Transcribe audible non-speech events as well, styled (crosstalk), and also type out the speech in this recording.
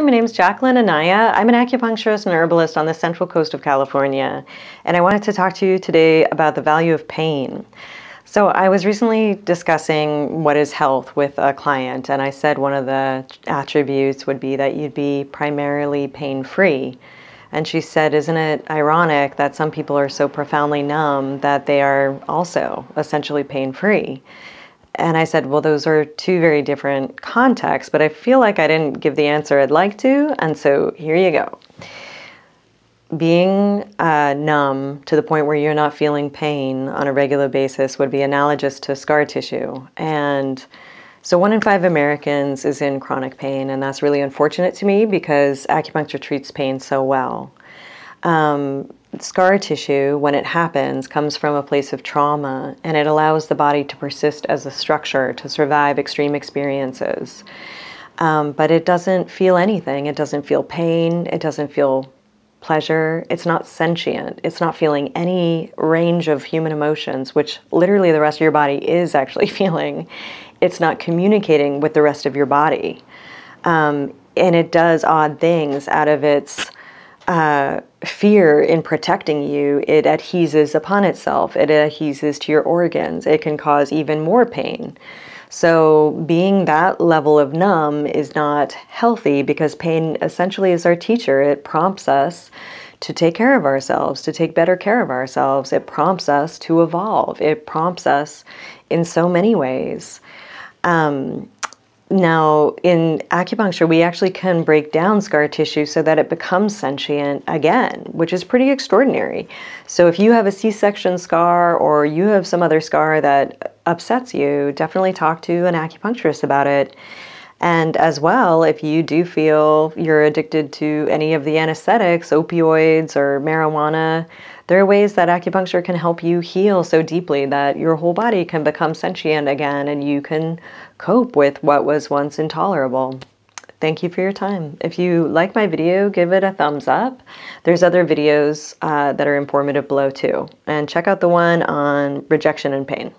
Hi, my name is Jacqueline Anaya. I'm an acupuncturist and herbalist on the central coast of California, and I wanted to talk to you today about the value of pain. So, I was recently discussing what is health with a client, and I said one of the attributes would be that you'd be primarily pain free. And she said, Isn't it ironic that some people are so profoundly numb that they are also essentially pain free? And I said, Well, those are two very different contexts, but I feel like I didn't give the answer I'd like to. And so here you go. Being uh, numb to the point where you're not feeling pain on a regular basis would be analogous to scar tissue. And so, one in five Americans is in chronic pain, and that's really unfortunate to me because acupuncture treats pain so well. Um, scar tissue, when it happens, comes from a place of trauma and it allows the body to persist as a structure to survive extreme experiences. Um, but it doesn't feel anything. It doesn't feel pain. It doesn't feel pleasure. It's not sentient. It's not feeling any range of human emotions, which literally the rest of your body is actually (laughs) feeling. It's not communicating with the rest of your body. Um, and it does odd things out of its uh, fear in protecting you, it adheses upon itself. It adheses to your organs. It can cause even more pain. So, being that level of numb is not healthy because pain essentially is our teacher. It prompts us to take care of ourselves, to take better care of ourselves. It prompts us to evolve. It prompts us in so many ways. Um, now, in acupuncture, we actually can break down scar tissue so that it becomes sentient again, which is pretty extraordinary. So, if you have a C section scar or you have some other scar that upsets you, definitely talk to an acupuncturist about it. And as well, if you do feel you're addicted to any of the anesthetics, opioids, or marijuana, there are ways that acupuncture can help you heal so deeply that your whole body can become sentient again and you can cope with what was once intolerable. Thank you for your time. If you like my video, give it a thumbs up. There's other videos uh, that are informative below too. And check out the one on rejection and pain.